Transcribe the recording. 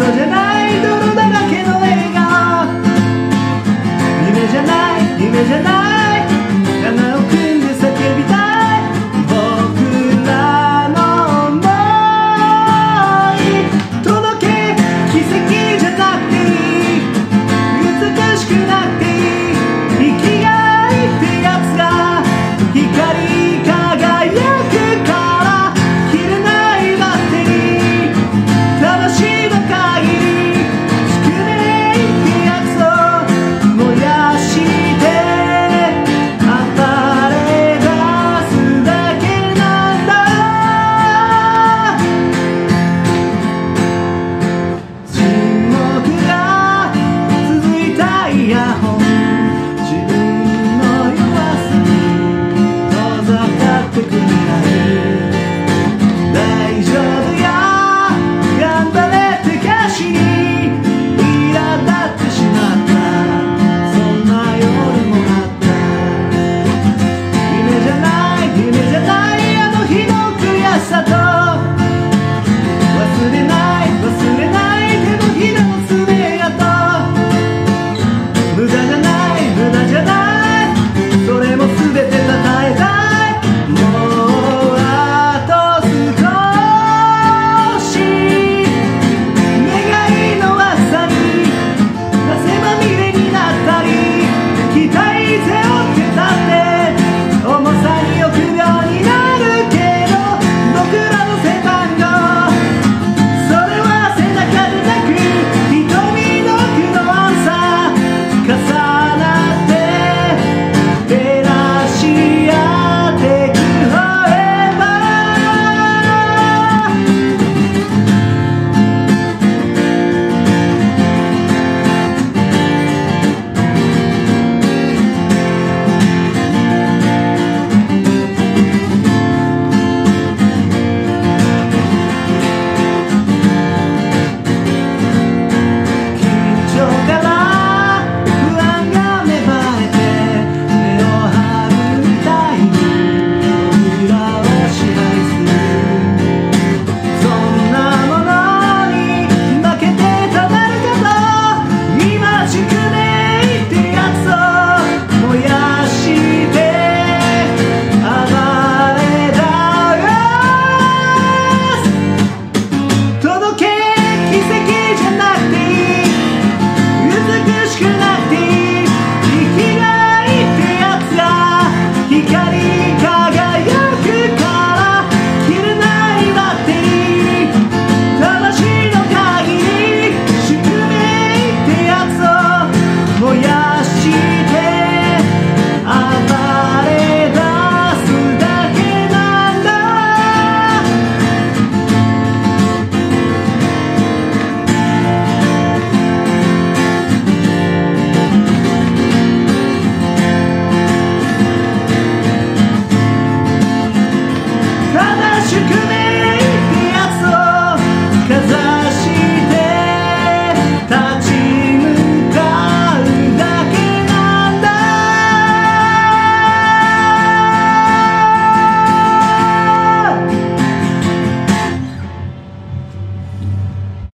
sociedad. Cause